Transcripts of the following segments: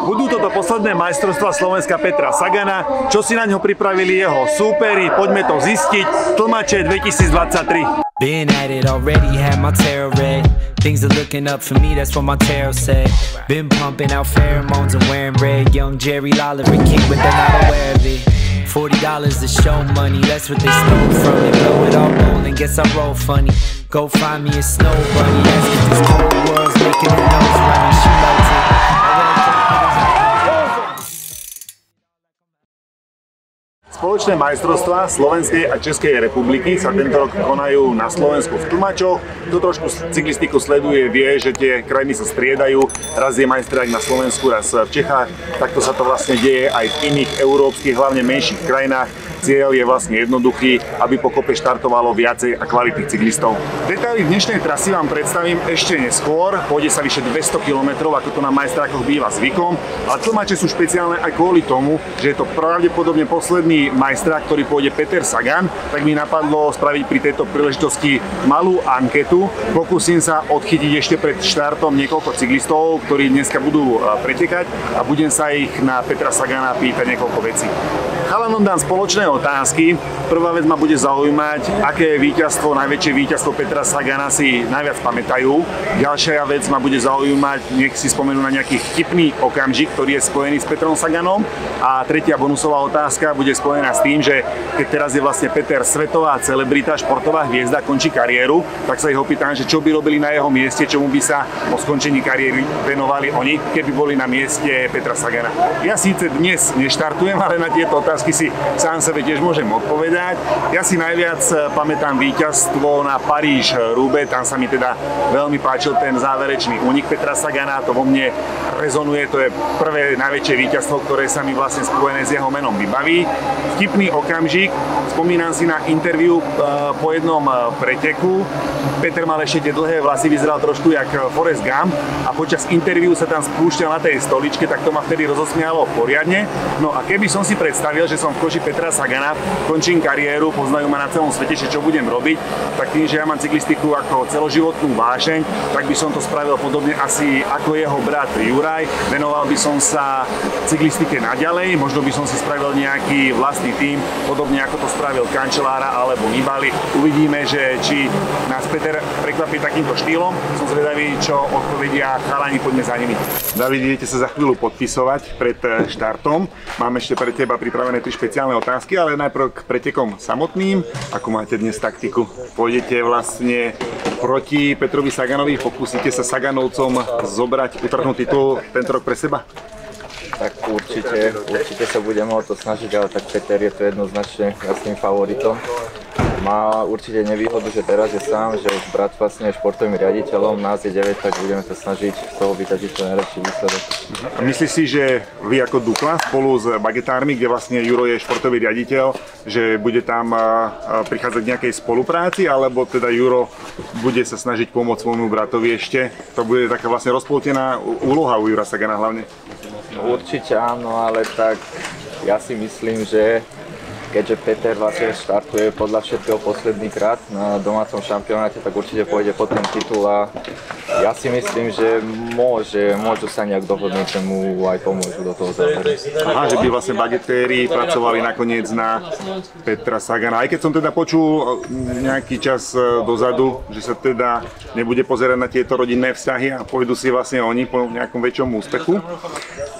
Budú toto posledné majstrovstvá Slovenska Petra Sagana. Čo si na ňo pripravili jeho súperi, poďme to zistiť. Tlmače 2023. Been at it already, had my tarot read. Things are looking up for me, that's what my tarot said. Been pumping out pheromones and wearing red. Young Jerry and King, but they're not aware of it. Forty dollars to show money, that's what they stole from me. Blow it all rolling, guess I roll funny. Go find me a snow bunny, that's what this cold world's making the nose running. Spoločné majstrovstvá Slovenskej a Českej republiky sa tento rok konajú na Slovensku v Tlmačoch. Kto trošku cyklistiku sleduje, vie, že tie krajiny sa striedajú. Raz je majstrák na Slovensku, raz v Čechách. Takto sa to vlastne deje aj v iných európskych, hlavne menších krajinách. Cieľ je vlastne jednoduchý, aby po kope štartovalo viacej a kvalitných cyklistov. Detaily dnešnej trasy vám predstavím ešte neskôr. Pôjde sa vyše 200 km, ako to na majstrákoch býva zvykom, ale tlmače sú špeciálne aj kvôli tomu, že je to pravdepodobne posledný majstrák, ktorý pôjde Peter Sagan, tak mi napadlo spraviť pri tejto príležitosti malú anketu. Pokúsim sa odchytiť ešte pred štartom niekoľko cyklistov, ktorí dneska budú pretekať a budem sa ich na Petra Sagana pýtať niekoľko vecí. Chalanom dám spoločné otázky. Prvá vec ma bude zaujímať, aké víťazstvo, najväčšie víťazstvo Petra Sagana si najviac pamätajú. Ďalšia vec ma bude zaujímať, nech si spomenú na nejaký vtipný okamžik, ktorý je spojený s Petrom Saganom. A tretia bonusová otázka bude spojená s tým, že keď teraz je vlastne Peter svetová celebrita, športová hviezda, končí kariéru, tak sa ich opýtam, že čo by robili na jeho mieste, čomu by sa po skončení kariéry venovali oni, keby boli na mieste Petra Sagana. Ja síce dnes neštartujem, ale na tieto otázky otázky si sám sebe tiež môžem odpovedať. Ja si najviac e, pamätám víťazstvo na Paríž Rube, tam sa mi teda veľmi páčil ten záverečný únik Petra Sagana, to vo mne rezonuje, to je prvé najväčšie víťazstvo, ktoré sa mi vlastne spojené s jeho menom vybaví. Vtipný okamžik, spomínam si na interviu e, po jednom e, preteku, Peter mal ešte tie dlhé vlasy, vyzeral trošku jak Forrest Gump a počas interviu sa tam spúšťal na tej stoličke, tak to ma vtedy rozosmialo poriadne. No a keby som si predstavil, že som v koži Petra Sagana, končím kariéru, poznajú ma na celom svete, že čo budem robiť, tak tým, že ja mám cyklistiku ako celoživotnú vášeň, tak by som to spravil podobne asi ako jeho brat Juraj. Venoval by som sa cyklistike naďalej, možno by som si spravil nejaký vlastný tým, podobne ako to spravil Kančelára alebo Nibali. Uvidíme, že či nás Peter prekvapí takýmto štýlom. Som zvedavý, čo odpovedia chalani, poďme za nimi. David, idete sa za chvíľu podpisovať pred štartom. Mám ešte pre teba pripravené tri špeciálne otázky, ale najprv k pretekom samotným. Ako máte dnes taktiku? Pôjdete vlastne proti Petrovi Saganovi, pokúsite sa Saganovcom zobrať, utrhnúť titul tento rok pre seba? Tak určite, určite sa budeme o to snažiť, ale tak Peter je to jednoznačne jasným favoritom má určite nevýhodu, že teraz je sám, že už brat vlastne je športovým riaditeľom, nás je 9, tak budeme sa snažiť z toho vytadiť čo najlepší výsledok. A myslíš si, že vy ako Dukla spolu s bagetármi, kde vlastne Juro je športový riaditeľ, že bude tam prichádzať nejakej spolupráci, alebo teda Juro bude sa snažiť pomôcť svojmu bratovi ešte? To bude taká vlastne rozpoltená úloha u Jura Sagana hlavne. Určite áno, ale tak ja si myslím, že keďže Peter vlastne štartuje podľa všetkého posledný krát na domácom šampionáte, tak určite pôjde po ten titul a ja si myslím, že môže, môžu sa nejak dohodnúť, že mu aj pomôžu do toho závodu. Aha, že by vlastne bagetéri pracovali nakoniec na Petra Sagana. Aj keď som teda počul nejaký čas e, dozadu, že sa teda nebude pozerať na tieto rodinné vzťahy a pôjdu si vlastne oni po nejakom väčšom úspechu.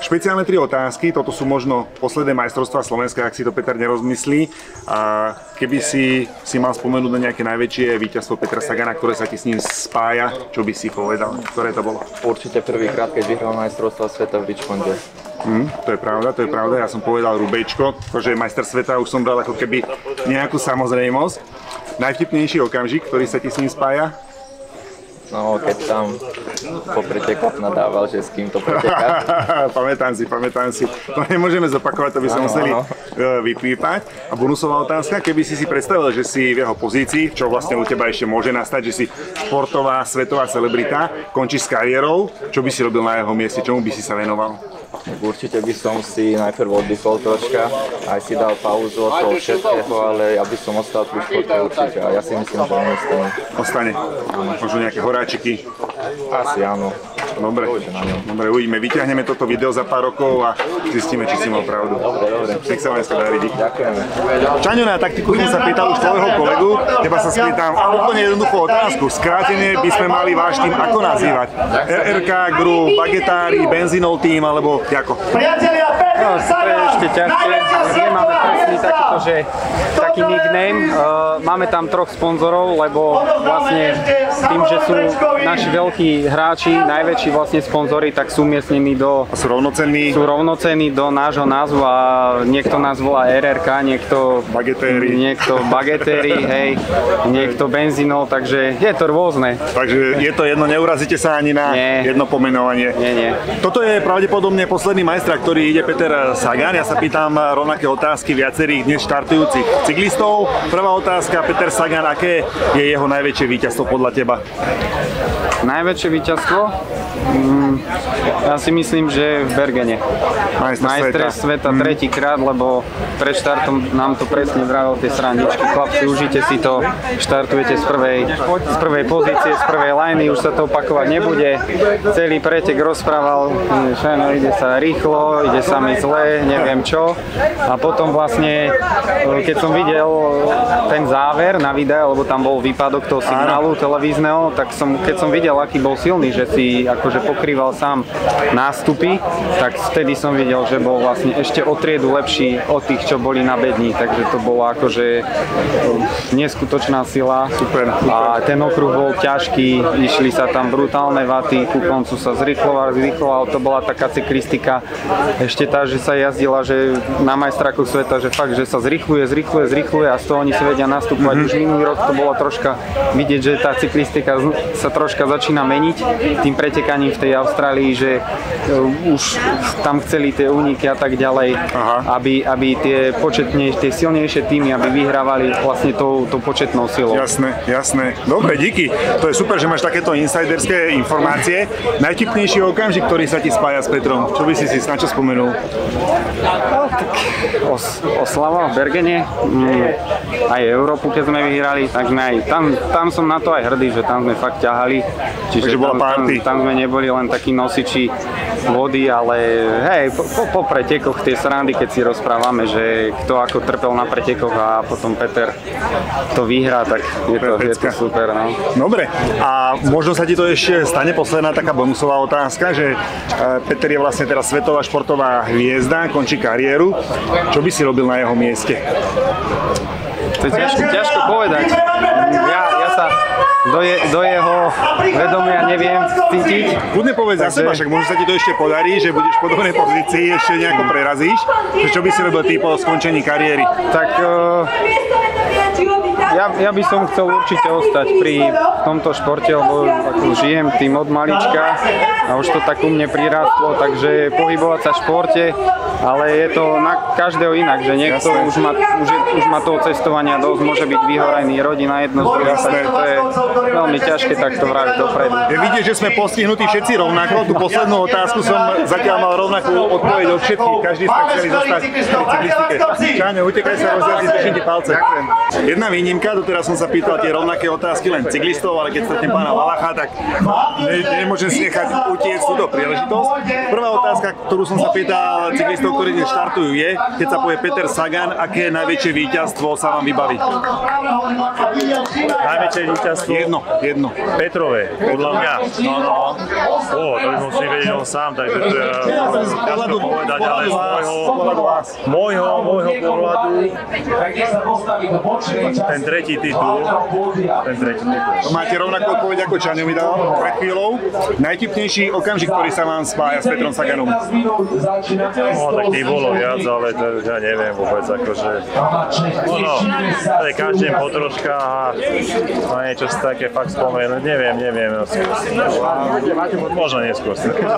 Špeciálne tri otázky, toto sú možno posledné majstrovstvá Slovenska, ak si to Peter nerozmyslí. A keby si, si mal spomenúť na nejaké najväčšie víťazstvo Petra Sagana, ktoré sa ti s ním spája, čo by si povedal, ktoré to bolo? Určite prvýkrát, keď vyhral majstrovstva sveta v Richmonde. Mm, to je pravda, to je pravda. Ja som povedal Rubečko, že majster sveta už som bral ako keby nejakú samozrejmosť. Najvtipnejší okamžik, ktorý sa ti s ním spája? No, keď tam po pretekoch nadával, že s kým to preteká. pamätám si, pamätám si. To nemôžeme zopakovať, to by sme museli. E, vypípať. A bonusová otázka, keby si si predstavil, že si v jeho pozícii, čo vlastne u teba ešte môže nastať, že si športová, svetová celebrita, končíš s kariérou, čo by si robil na jeho mieste, čomu by si sa venoval? Určite by som si najprv oddychol troška, aj si dal pauzu od toho všetkého, ale ja by som ostal pri športe určite a ja si myslím, že on ostane. Ostane? Možno nejaké horáčiky? Asi áno. Dobre, dobre, uvidíme, vyťahneme toto video za pár rokov a zistíme, či si mal pravdu. Dobre, dobre. Nech sa vám dneska darí. Ďakujeme. Čaňo, na taktiku som sa pýtal už tvojho kolegu, teba sa spýtam úplne jednoduchú otázku. Skrátene by sme mali váš tým ako nazývať? RRK, GRU, Bagetári, Benzinol tým, alebo ako? No, to je ešte ťažšie. Nemáme presný takýto, že taký nickname. Uh, máme tam troch sponzorov, lebo vlastne tým, že sú naši veľkí hráči, najväčší vlastne sponzori, tak sú umiestnení do A sú rovnocenní? sú rovnocenní do nášho názvu a niekto nás volá RRK, niekto Bagetéri. niekto bagetéri, hej, niekto benzínov, takže je to rôzne. Takže je to jedno, neurazíte sa ani na Nie. jedno pomenovanie. Nie, nie. Toto je pravdepodobne posledný majstra, ktorý ide Peter Sagan. Ja sa pýtam rovnaké otázky viacerých dnes štartujúcich cyklistov. Prvá otázka, Peter Sagan, aké je jeho najväčšie víťazstvo podľa teba? Najväčšie víťazstvo? Mm, ja si myslím, že v Bergene. Majster Majstre sveta. sveta tretíkrát, lebo pred štartom nám to presne vravel tie srandičky. Chlapci, užite si to, štartujete z prvej, z prvej pozície, z prvej liney, už sa to opakovať nebude. Celý pretek rozprával, že no, ide sa rýchlo, ide sa mi zle, neviem čo. A potom vlastne, keď som videl ten záver na videu, lebo tam bol výpadok toho signálu televízneho, tak som, keď som videl, aký bol silný, že si akože pokrýval sám nástupy, tak vtedy som videl, že bol vlastne ešte o triedu lepší od tých, čo boli na bedni, takže to bolo akože neskutočná sila. Super, A ten okruh bol ťažký, išli sa tam brutálne vaty, ku koncu sa zrychloval, zrychloval, to bola taká cyklistika, ešte tá, že sa jazdila, že na majstraku sveta, že fakt, že sa zrychluje, zrychluje, zrychluje a z toho oni si vedia nastúpať. Už minulý rok to bolo troška vidieť, že tá cyklistika sa troška začína meniť. Tým pretekaním v tej Austrálii, že e, už tam chceli tie úniky a tak ďalej, Aha. aby, aby tie početne, tie silnejšie týmy, aby vyhrávali vlastne tou, tou početnou silou. Jasné, jasné. Dobre, díky. To je super, že máš takéto insiderské informácie. Najvtipnejší okamžik, ktorý sa ti spája s Petrom. Čo by si si na čo spomenul? Os, oslava v Bergene, mm, aj Európu, keď sme vyhrali, tak aj, tam, tam som na to aj hrdý, že tam sme fakt ťahali. Čiže Takže bola tam, tam, party. tam sme neboli len takí nosiči vody, ale hej, po, po, po pretekoch tie srandy, keď si rozprávame, že kto ako trpel na pretekoch a potom Peter to vyhrá, tak je to, je to super. No. Dobre, a možno sa ti to ešte stane posledná taká bonusová otázka, že e, Peter je vlastne teraz svetová športová hviezda, končí kariéru. Čo by si robil na jeho mieste? To je ťažko, ťažko povedať. Ja sa do, je, do jeho vedomia neviem cítiť. Kľudne povedz za seba, však možno sa ti to ešte podarí, že budeš v podobnej pozícii, ešte nejako prerazíš. Čo by si robil ty po skončení kariéry? Tak eh, ja, ja by som chcel určite ostať pri tomto športe, lebo žijem tým od malička a už to tak u mne prirastlo, takže pohybovať sa v športe, ale je to na každého inak, že niekto Jasné. už má, už, je, už má toho cestovania dosť, môže byť vyhorený, rodina jedno z druhého, to je veľmi ťažké takto vrať dopredu. Je vidieť, že sme postihnutí všetci rovnako. Tú poslednú otázku som zatiaľ mal rovnakú odpoveď od všetkých. Každý sme chceli zostať pri cyklistike. Čáňo, utekaj sa rozjazdiť, držím ti palce. Ďakujem. Jedna výnimka, doteraz som sa pýtal tie rovnaké otázky len cyklistov, ale keď stretnem pána Valacha, tak ne, nemôžem si nechať utiecť túto príležitosť. Prvá otázka, ktorú som sa pýtal cyklistov, ktorí dnes štartujú, je, keď sa povie Peter Sagan, aké najväčšie víťazstvo sa vám vybaví? Najväčšie víťazstvo Jedno, jedno. Petrové, podľa mňa. No, no. Ó, to by musí vedieť on sám, takže to je ťažko povedať, ale z môjho, môjho, môjho pohľadu ten tretí titul, ten tretí titul. Máte rovnakú odpoveď ako Čaňo mi dal pred chvíľou. Najtipnejší okamžik, ktorý sa vám spája s Petrom Saganom. No, tak tých bolo viac, ale to ja neviem vôbec, akože... Ono, to je každý deň po troška a na niečo si také fakt spomenúť, neviem, neviem. Možno neskôr.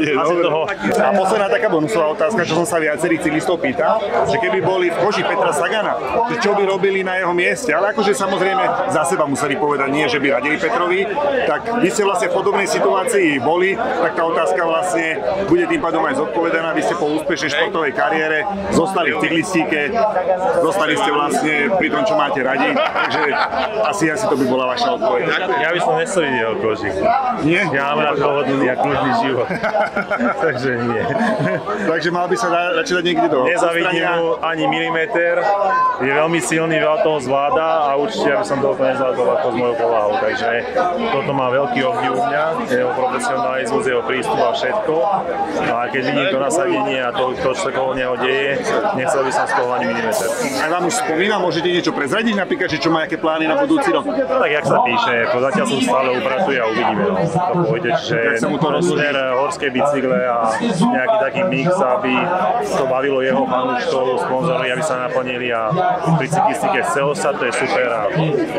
Asi toho. A posledná taká bonusová otázka, čo som sa viacerých cyklistov pýtal, že keby boli v koži Petra Sagana, že čo by robili na jeho mieste, ale akože samozrejme za seba museli povedať nie, že by radili Petrovi, tak vy ste vlastne v podobnej situácii boli, tak tá otázka vlastne bude tým pádom aj zodpovedaná. Vy ste po úspešnej športovej kariére zostali v cyklistíke, zostali ste vlastne pri tom, čo máte radi, takže asi, asi to by bola vaša odpoveď. Ja by som nechcel vidieť jeho koži. Nie? Ja mám rád pohodlný a kľudný život. Takže nie. Takže mal by sa radšej dať niekde do Nezavidím mu ani milimeter, je veľmi silný, veľa toho zvláda a určite by som to nezvládol ako s mojou povahou. Takže toto má veľký obdiv u mňa, jeho profesionalizmus, jeho prístup a všetko. No a keď vidím to nasadenie a to, to čo sa okolo neho deje, nechcel by som z toho ani milimeter. Aj vám už spomína, môžete niečo prezradiť napríklad, že čo má aké plány na budúci rok? Tak jak sa píše, ako zatiaľ som stále upratuje a uvidíme. No. To pôjde, Jak sa mu to rozhodí. smer horské bicykle a nejaký taký mix, aby to bavilo jeho fanúškov, sponzorov, aby sa naplnili a pri cyklistike chcelo sa, to je super a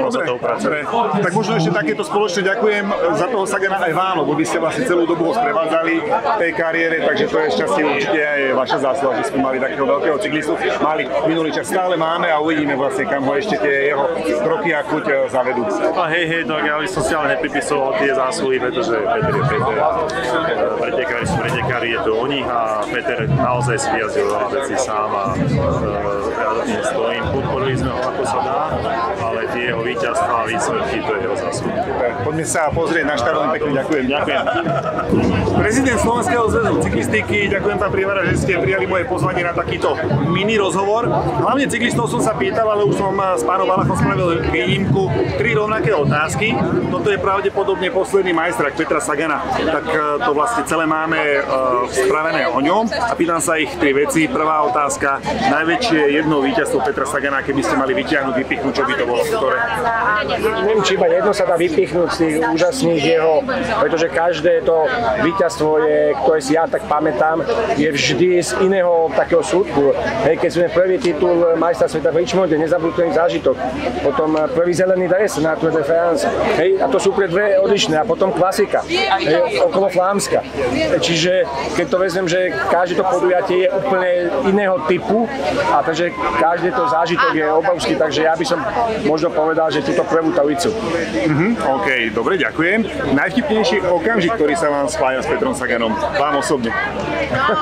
on sa to upracuje. Dobre, tak možno ešte takéto spoločne ďakujem za toho Sagana aj vám, lebo vy ste vlastne celú dobu ho sprevádzali tej kariére, takže to je šťastie určite aj vaša zásluha, že sme mali takého veľkého cyklistu. Mali minulý čas, stále máme a uvidíme vlastne, kam ho ešte tie jeho kroky a chuť eh, zavedú. A hej, hej, no ja by som si ale nepripisoval tie zásluhy, pretože Peter je Peter. Pretekári sú pretekári, je to o nich a Peter naozaj si vyjazdil veľa vecí sám a e, ja stojím. Podporili sme ho ako sa dá, tie jeho víťazstvá a výsledky, to je jeho zásluha. Poďme sa pozrieť na štart, veľmi pekne ďakujem. Ďakujem. Prezident Slovenského zväzu cyklistiky, ďakujem pán Privara, že ste prijali moje pozvanie na takýto mini rozhovor. Hlavne cyklistov som sa pýtal, ale už som s pánom Valachom spravil výnimku. Tri rovnaké otázky. Toto je pravdepodobne posledný majstrak Petra Sagana, tak e, to vlastne celé máme e, spravené o ňom. A pýtam sa ich tri veci. Prvá otázka, najväčšie jedno víťazstvo Petra Sagana, keby ste mali vyťahnuť, vypichnúť, čo by to bolo? Ktoré? Neviem, či iba jedno sa dá vypichnúť z tých úžasných jeho, pretože každé to víťazstvo je, ktoré si ja tak pamätám, je vždy z iného takého súdku. Hej, keď sme prvý titul majstra sveta v Richmonde, nezabudnutelný zážitok. Potom eh, prvý zelený dres na Tour de France. Hej, a to sú pre dve odlišné. A potom klasika, hej, okolo Flámska. Čiže keď to vezmem, že každé to podujatie je úplne iného typu a takže každý to zážitok je obrovský, takže ja by som možno povedal, že túto prvú tavicu. OK, dobre, ďakujem. Najvtipnejší okamžik, ktorý sa vám spája s Petrom Saganom, vám osobne.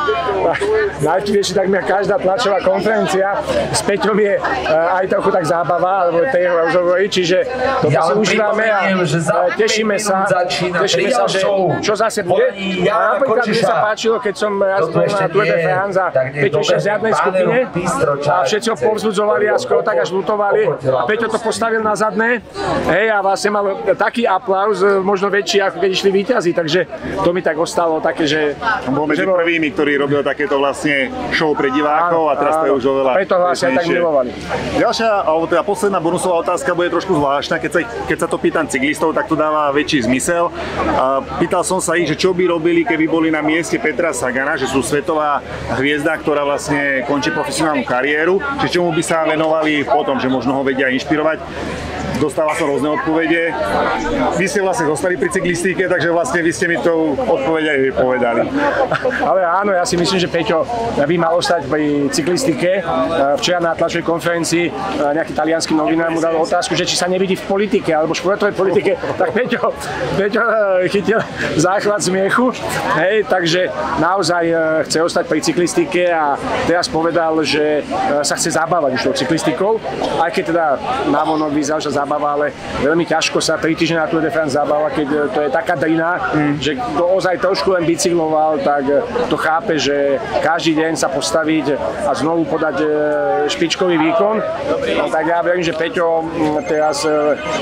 Najvtipnejšie tak mňa každá tlačová konferencia s Peťom je eh, aj trochu tak zábava, alebo tej jeho rozhovory, čiže to Ja si užívame a pripomeniem, že za eh, tešíme sa, tešíme sa, že show. čo zase bude. A napríklad mne sa páčilo, keď som ja Toto bol na Tour de France a Peťo išiel v dobre, žiadnej panel skupine a všetci ho povzbudzovali a skoro tak až lutovali. A Peťo to postavil na zadné hej, a vlastne mal taký aplauz, eh, možno väčší, ako keď išli víťazi, takže to mi tak ostalo také, že... Bol medzi že bol- prvými, ktorí robil takéto vlastne show pre divákov a teraz to je už oveľa Preto ho asi tak milovali. Ďalšia, alebo teda posledná bonusová otázka bude trošku zvláštna. Keď sa, keď sa to pýtam cyklistov, tak to dáva väčší zmysel. A pýtal som sa ich, že čo by robili, keby boli na mieste Petra Sagana, že sú svetová hviezda, ktorá vlastne končí profesionálnu kariéru, že čomu by sa venovali potom, že možno ho vedia inšpirovať. Okay. Dostáva som rôzne odpovede. Vy ste vlastne zostali pri cyklistike, takže vlastne vy ste mi tú odpoveď aj povedali. Ale áno, ja si myslím, že Peťo by mal ostať pri cyklistike. Včera na tlačovej konferencii nejaký talianský novinár mu dal otázku, že či sa nevidí v politike alebo športovej politike, tak Peťo, Peťo eh, chytil záchvat smiechu. Hej, takže naozaj chce ostať pri cyklistike a teraz povedal, že sa chce zabávať už tou cyklistikou, aj keď teda návonok vyzerá, že zabáva, ale veľmi ťažko sa 3 týždne na Tour de France zabáva, keď eh, to je taká drina, že kto ozaj trošku len bicykloval, tak eh, to chápe, že každý deň sa postaviť a znovu podať eh, špičkový výkon. Tak ja verím, že Peťo mm, teraz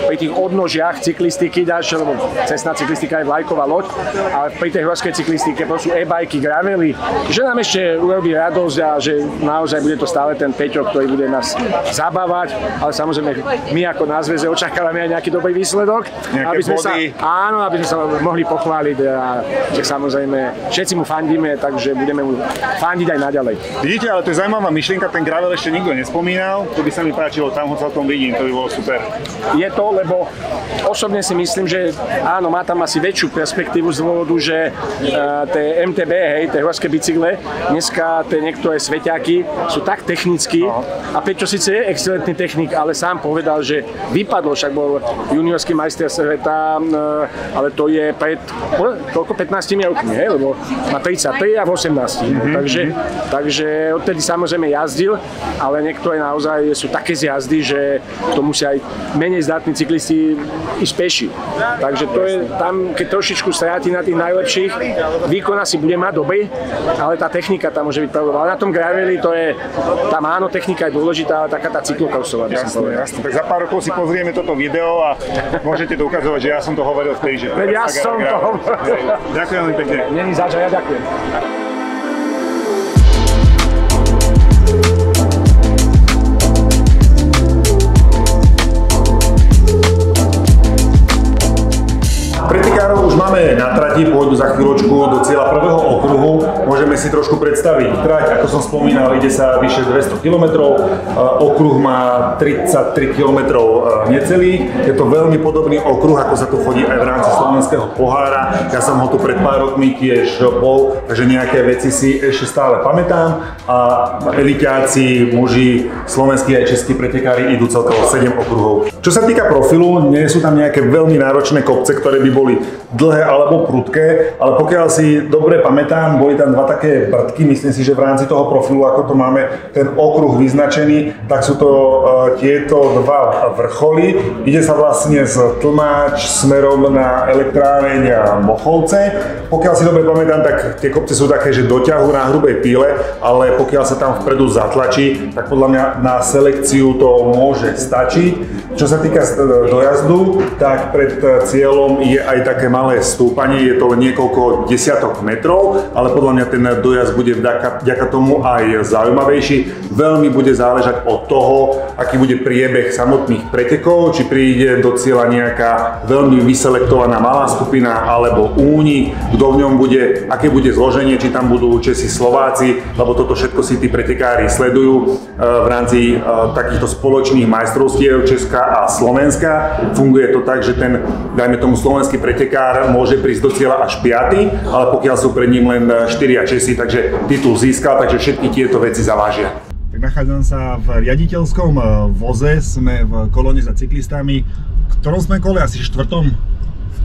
pri tých odnožiach cyklistiky ďalšie, lebo cestná cyklistika je vlajková loď, ale pri tej horskej cyklistike to sú e-bajky, gravely, že nám ešte urobí radosť a že naozaj bude to stále ten Peťo, ktorý bude nás zabávať, ale samozrejme my ako na súťaže očakávame aj nejaký dobrý výsledok. Nejaké aby sme sa, body. áno, aby sme sa mohli pochváliť a že samozrejme všetci mu fandíme, takže budeme mu fandiť aj naďalej. Vidíte, ale to je zaujímavá myšlienka, ten gravel ešte nikto nespomínal, to by sa mi páčilo, tam ho celkom vidím, to by bolo super. Je to, lebo osobne si myslím, že áno, má tam asi väčšiu perspektívu z dôvodu, že uh, tie MTB, hej, tie horské bicykle, dneska tie niektoré sveťáky sú tak technicky a Peťo síce je excelentný technik, ale sám povedal, že vypadlo, však bol juniorský majster sveta, uh, ale to je pred koľko 15 rokmi, hej, lebo má 33 a v 18. Takže, takže odtedy samozrejme jazdil, ale niektoré naozaj sú také zjazdy, že to musia aj menej zdatní cyklisti ísť peši. Takže to je tam, keď trošičku stráti na tých najlepších, výkon asi bude mať dobrý, ale tá technika tam môže byť pravdou. Ale na tom graveli to je, tam áno, technika je dôležitá, ale taká tá Jasné, povedal. jasné. Tak za pár rokov si pozrieme toto video a môžete to ukazovať, že ja som to hovoril vtedy, že Veď ja som to hovoril. Ďakujem veľmi pekne. Není zač, ja ďakujem. Pretekárov už máme na trati, pôjdu za chvíľočku do cieľa prvého okruhu. Môžeme si trošku predstaviť trať, ako som spomínal, ide sa vyše 200 km, okruh má 33 km necelý. Je to veľmi podobný okruh, ako sa tu chodí aj v rámci slovenského pohára. Ja som ho tu pred pár rokmi tiež bol, takže nejaké veci si ešte stále pamätám. A eliťáci, muži, slovenskí aj českí pretekári idú celkovo 7 okruhov. Čo sa týka profilu, nie sú tam nejaké veľmi náročné kopce, ktoré by boli dlhé alebo prudké, ale pokiaľ si dobre pamätám, boli tam dva také brdky, myslím si, že v rámci toho profilu, ako to máme ten okruh vyznačený, tak sú to uh, tieto dva vrcholy. Ide sa vlastne z Tlmáč smerom na elektráreň a Mochovce. Pokiaľ si dobre pamätám, tak tie kopce sú také, že doťahu na hrubej píle, ale pokiaľ sa tam vpredu zatlačí, tak podľa mňa na selekciu to môže stačiť. Čo sa týka dojazdu, tak pred e, cieľom je aj také malé stúpanie, je to niekoľko desiatok metrov, ale podľa mňa ten dojazd bude vďaka, tomu aj zaujímavejší. Veľmi bude záležať od toho, aký bude priebeh samotných pretekov, či príde do cieľa nejaká veľmi vyselektovaná malá skupina alebo únik, kto v ňom bude, aké bude zloženie, či tam budú Česi, Slováci, lebo toto všetko si tí pretekári sledujú e, v rámci e, takýchto spoločných majstrovstiev A Slovenska. Funguje to tak, že ten, dajme tomu, slovenský pretekár môže prísť do cieľa až 5, ale pokiaľ sú pred ním len 4 Česi, takže titul získal, takže všetky tieto veci zavážia. Tak nachádzam sa v riaditeľskom e, voze, sme v kolóne za cyklistami. V ktorom sme kole? Asi štvrtom?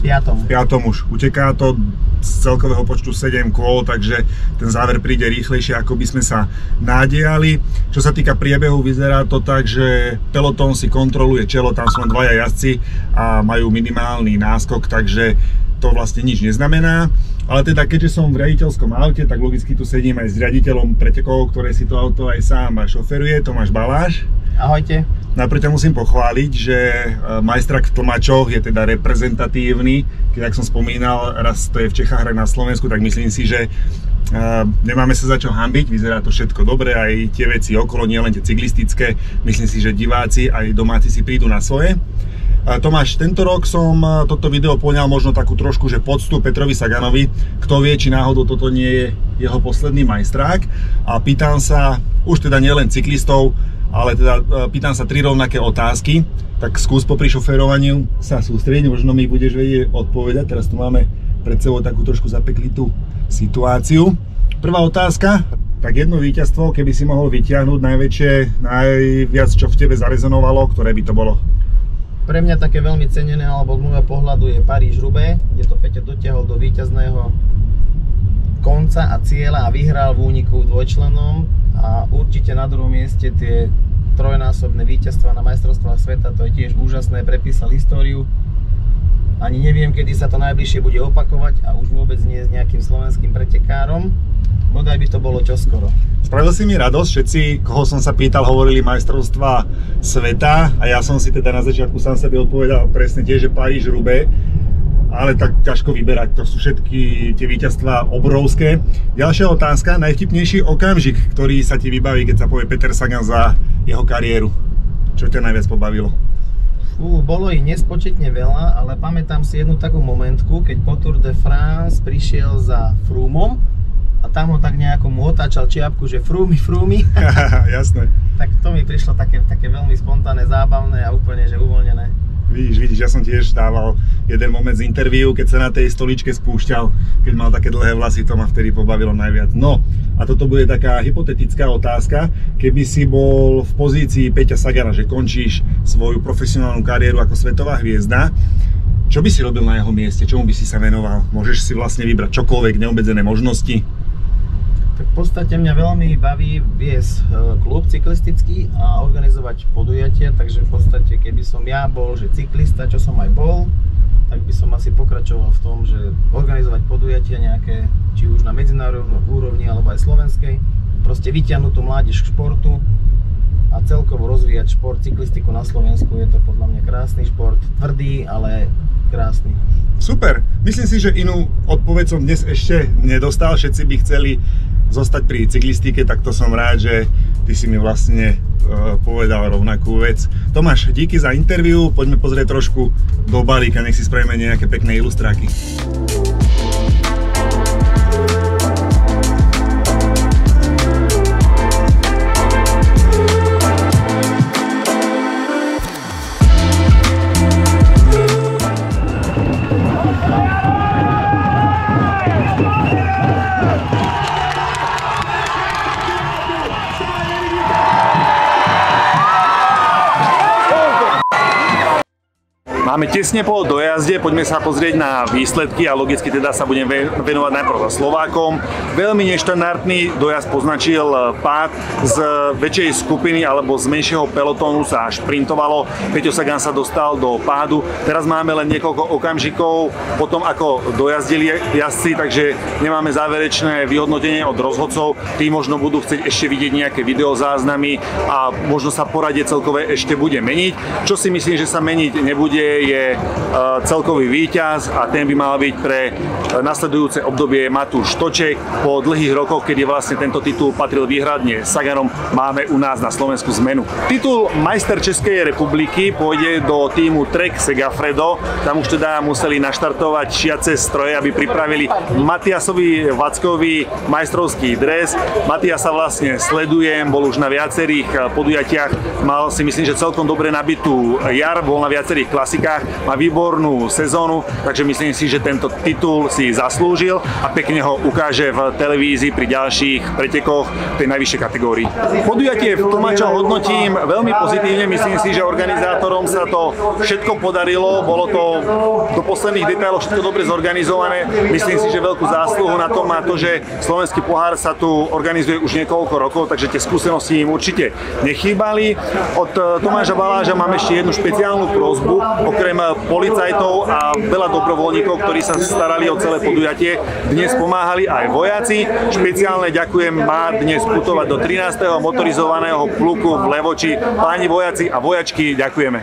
Piatom. V piatom už. Uteká to z celkového počtu 7 kôl, takže ten záver príde rýchlejšie, ako by sme sa nádejali. Čo sa týka priebehu, vyzerá to tak, že pelotón si kontroluje čelo, tam sú len dvaja jazdci a majú minimálny náskok, takže to vlastne nič neznamená. Ale teda keďže som v riaditeľskom aute, tak logicky tu sedím aj s riaditeľom pretekov, ktoré si to auto aj sám šoferuje, Tomáš Baláš. Ahojte. Najprv ťa musím pochváliť, že e, majstrak v Tlmačoch je teda reprezentatívny. Keď ak som spomínal, raz to je v Čechách, raz na Slovensku, tak myslím si, že e, nemáme sa za čo hambiť, vyzerá to všetko dobre, aj tie veci okolo, nielen tie cyklistické. Myslím si, že diváci aj domáci si prídu na svoje. E, Tomáš, tento rok som toto video poňal možno takú trošku, že poctu Petrovi Saganovi. Kto vie, či náhodou toto nie je jeho posledný majstrák. A pýtam sa, už teda nielen cyklistov, ale teda e, pýtam sa tri rovnaké otázky. Tak skús popri šoferovaniu sa sústrediť, možno mi budeš vedieť odpovedať. Teraz tu máme pred sebou takú trošku zapeklitú situáciu. Prvá otázka, tak jedno víťazstvo, keby si mohol vyťahnuť najväčšie, najviac, čo v tebe zarezonovalo, ktoré by to bolo? Pre mňa také veľmi cenené, alebo z môjho pohľadu je Paríž-Roubaix, kde to Peťo dotiahol do víťazného konca a cieľa a vyhral v úniku dvojčlenom a určite na druhom mieste tie trojnásobné víťazstva na majstrovstvách sveta, to je tiež úžasné, prepísal históriu. Ani neviem, kedy sa to najbližšie bude opakovať a už vôbec nie s nejakým slovenským pretekárom. Bodaj by to bolo čoskoro. Spravil si mi radosť, všetci, koho som sa pýtal, hovorili majstrovstva sveta a ja som si teda na začiatku sám sebe odpovedal presne tiež, že Paríž, Roubaix ale tak ťažko vyberať, to sú všetky tie víťazstvá obrovské. Ďalšia otázka, najvtipnejší okamžik, ktorý sa ti vybaví, keď sa povie Peter Sagan za jeho kariéru. Čo ťa najviac pobavilo? Fú, bolo ich nespočetne veľa, ale pamätám si jednu takú momentku, keď po Tour de France prišiel za Frumom a tam ho tak nejako mu otáčal čiapku, že frúmi, frúmi. Jasné. tak to mi prišlo také, také veľmi spontánne, zábavné a úplne že uvoľnené. Vidíš, vidíš, ja som tiež dával jeden moment z interviu, keď sa na tej stoličke spúšťal, keď mal také dlhé vlasy, to ma vtedy pobavilo najviac. No, a toto bude taká hypotetická otázka, keby si bol v pozícii Peťa Sagara, že končíš svoju profesionálnu kariéru ako svetová hviezda, čo by si robil na jeho mieste, čomu by si sa venoval? Môžeš si vlastne vybrať čokoľvek, neobmedzené možnosti. Tak v podstate mňa veľmi baví viesť e, klub cyklistický a organizovať podujatia, takže v podstate keby som ja bol, že cyklista, čo som aj bol, tak by som asi pokračoval v tom, že organizovať podujatia nejaké, či už na medzinárodnej úrovni alebo aj slovenskej, proste vyťahnuť tú mládež k športu a celkovo rozvíjať šport, cyklistiku na Slovensku. Je to podľa mňa krásny šport, tvrdý, ale krásny. Super. Myslím si, že inú odpoveď som dnes ešte nedostal. Všetci by chceli zostať pri cyklistike, tak to som rád, že ty si mi vlastne uh, povedal rovnakú vec. Tomáš, díky za interviu, poďme pozrieť trošku do balíka, nech si spravíme nejaké pekné ilustráky. Máme tesne po dojazde, poďme sa pozrieť na výsledky a logicky teda sa budem venovať najprv Slovákom. Veľmi neštandardný dojazd poznačil eh, pád z väčšej skupiny alebo z menšieho pelotónu sa šprintovalo. Peťo Sagan sa dostal do pádu. Teraz máme len niekoľko okamžikov po tom, ako dojazdili jazdci, takže nemáme záverečné vyhodnotenie od rozhodcov. Tí možno budú chcieť ešte vidieť nejaké videozáznamy a možno sa poradie celkové ešte bude meniť. Čo si myslím, že sa meniť nebude, je e, celkový víťaz a ten by mal byť pre e, nasledujúce obdobie Matúš Toček. Po dlhých rokoch, kedy vlastne tento titul patril výhradne Saganom, máme u nás na Slovensku zmenu. Titul majster Českej republiky pôjde do týmu Trek Segafredo. Tam už teda museli naštartovať šiace stroje, aby pripravili Matiasovi Vackovi majstrovský dres. Matiasa vlastne sledujem, bol už na viacerých e, podujatiach, mal si myslím, že celkom dobre nabitú jar, bol na viacerých klasikách klasikách, má výbornú sezónu, takže myslím si, že tento titul si zaslúžil a pekne ho ukáže v televízii pri ďalších pretekoch tej najvyššej kategórii. Podujatie v Tomáča hodnotím veľmi pozitívne, myslím si, že organizátorom sa to všetko podarilo, bolo to do posledných detailov všetko dobre zorganizované. Myslím si, že veľkú zásluhu na tom má to, že slovenský pohár sa tu organizuje už niekoľko rokov, takže tie skúsenosti im určite nechýbali. Od Tomáša Baláža mám ešte jednu špeciálnu prozbu, okrem policajtov a veľa dobrovoľníkov, ktorí sa starali o celé podujatie, dnes pomáhali aj vojaci. Špeciálne ďakujem má dnes putovať do 13. motorizovaného pluku v Levoči. Páni vojaci a vojačky, ďakujeme.